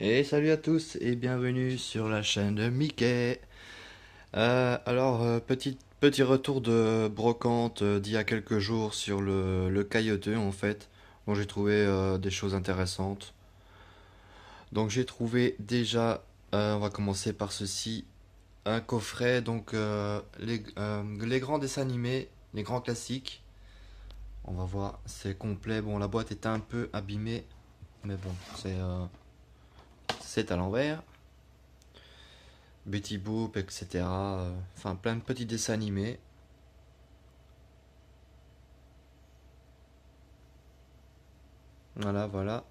Et salut à tous et bienvenue sur la chaîne de Mickey. Euh, alors, euh, petit, retour de brocante euh, d'il y a quelques jours sur le, le en fait. Bon, j'ai trouvé des choses intéressantes. Donc j'ai trouvé déjà, on va commencer par ceci, un coffret, donc les, les grands dessins animés, les grands classiques. On va voir, c'est complet. Bon, la boîte est un peu abîmée, mais bon, c'est... c'est à l'envers. Betty Boop, etc. euh, Enfin, plein de petits dessins animés. Voilà, voilà.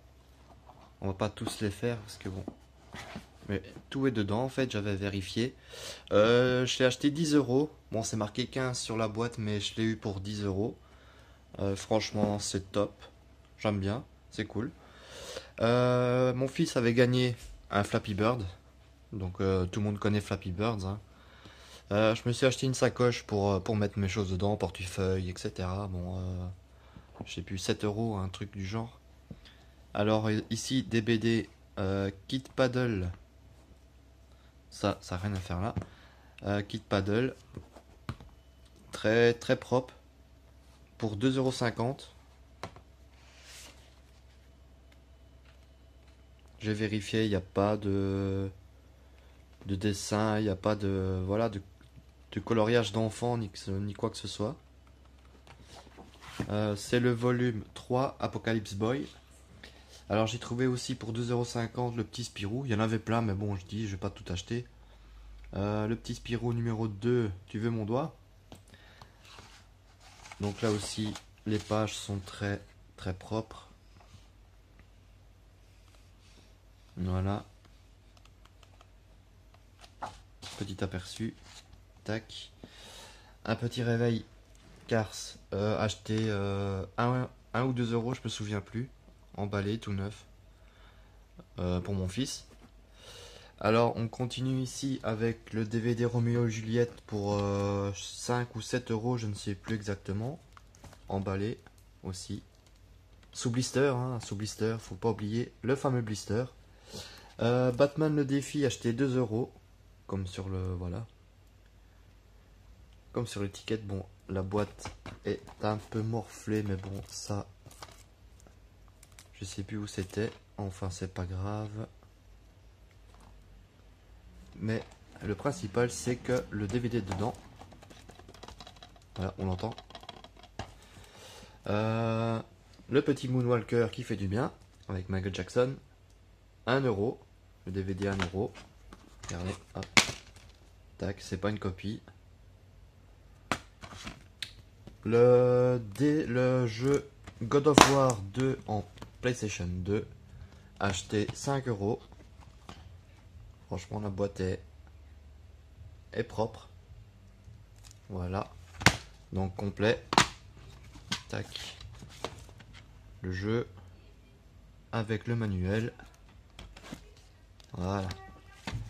On va pas tous les faire parce que bon. Mais tout est dedans en fait, j'avais vérifié. Euh, je l'ai acheté 10 euros. Bon, c'est marqué 15 sur la boîte, mais je l'ai eu pour 10 euros. Euh, franchement, c'est top. J'aime bien, c'est cool. Mon fils avait gagné un Flappy Bird. Donc euh, tout le monde connaît Flappy Birds. hein. Euh, je me suis acheté une sacoche pour, euh, mettre mes choses dedans, portefeuille, etc. Bon, je sais plus, 7 euros, un truc du genre. Alors ici, des BD euh, Kit Paddle. Ça, ça n'a rien à faire là. Kit Paddle. Très, très propre. Pour 2,50€. J'ai vérifié, il n'y a pas de, de dessin, il n'y a pas de, voilà, de, coloriage d'enfant, ni quoi que ce soit. Euh, c'est le volume 3 Apocalypse Boy. Alors j'ai trouvé aussi pour 2,50€ le petit Spirou. Il y en avait plein, mais bon, je dis, je vais pas tout acheter. Euh, le petit Spirou numéro 2, tu veux mon doigt Donc là aussi, les pages sont très très propres. Voilà. Petit aperçu. Tac. Un petit réveil Cars euh, acheté euh, 1, ou 2 euros, je me souviens plus. Emballé, tout neuf. euh, pour mon fils. Alors, on continue ici avec le DVD Roméo et Juliette pour euh, 5 ou 7 euros, je ne sais plus exactement. Emballé aussi. Sous blister, hein, sous blister, faut pas oublier le fameux blister. Euh, Batman le défi acheté 2 euros. Comme sur le. Voilà. Comme sur l'étiquette. Bon, la boîte est un peu morflée, mais bon, ça. Je sais plus où c'était. Enfin, c'est pas grave. Mais le principal, c'est que le DVD dedans. Voilà, on l'entend. Euh, le petit Moonwalker qui fait du bien avec Michael Jackson. 1 euro. Le DVD 1 euro. Regardez, hop. Tac, c'est pas une copie. Le, jeu God of War 2 en PlayStation 2. Acheté 5 euros. Franchement, la boîte est, est propre. Voilà. Donc complet. Tac. Le jeu avec le manuel. Voilà.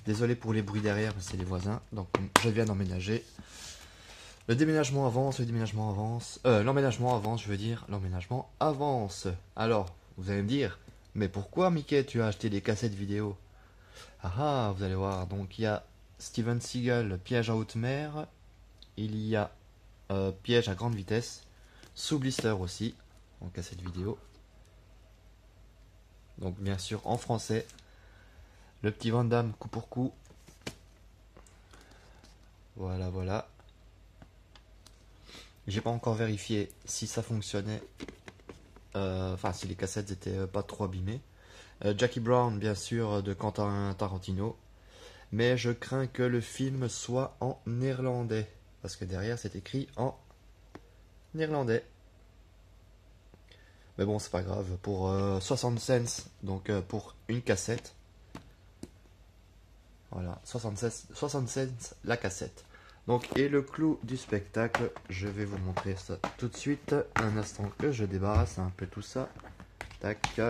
Désolé pour les bruits derrière, mais c'est les voisins. Donc je viens d'emménager. Le déménagement avance, le déménagement avance. Euh, l'emménagement avance, je veux dire. L'emménagement avance. Alors, vous allez me dire, mais pourquoi Mickey tu as acheté des cassettes vidéo? Ah ah, vous allez voir. Donc il y a Steven Seagal, Piège à haute mer. Il y a euh, Piège à grande vitesse. Sous blister aussi, en cassette vidéo. Donc bien sûr en français. Le petit Van Damme coup pour coup. Voilà, voilà. J'ai pas encore vérifié si ça fonctionnait. Euh, Enfin, si les cassettes étaient euh, pas trop abîmées. Euh, Jackie Brown, bien sûr, de Quentin Tarantino. Mais je crains que le film soit en néerlandais. Parce que derrière, c'est écrit en néerlandais. Mais bon, c'est pas grave. Pour euh, 60 cents, donc pour une cassette. Voilà, 76, 60 cents la cassette. Donc, et le clou du spectacle, je vais vous montrer ça tout de suite. Un instant que je débarrasse un peu tout ça. Tac.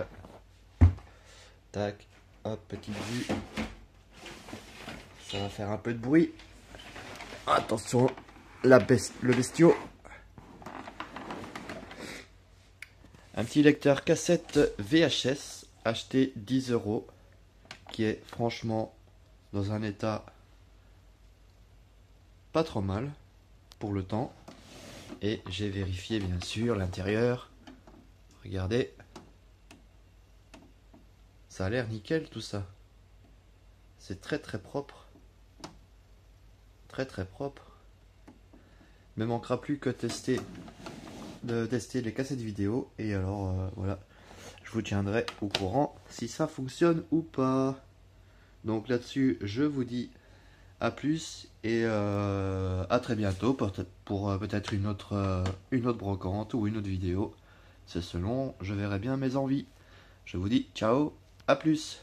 Tac. Hop, petite vue. Ça va faire un peu de bruit. Attention, le bestiau. Un petit lecteur cassette VHS, acheté 10 euros. qui est franchement dans un état pas trop mal pour le temps. Et j'ai vérifié bien sûr l'intérieur. Regardez. Ça a l'air nickel tout ça. C'est très très propre. Très très propre. Me manquera plus que tester de tester les cassettes vidéo et alors euh, voilà je vous tiendrai au courant si ça fonctionne ou pas donc là-dessus je vous dis à plus et euh, à très bientôt pour, pour euh, peut-être une autre une autre brocante ou une autre vidéo. C'est selon je verrai bien mes envies. Je vous dis ciao à plus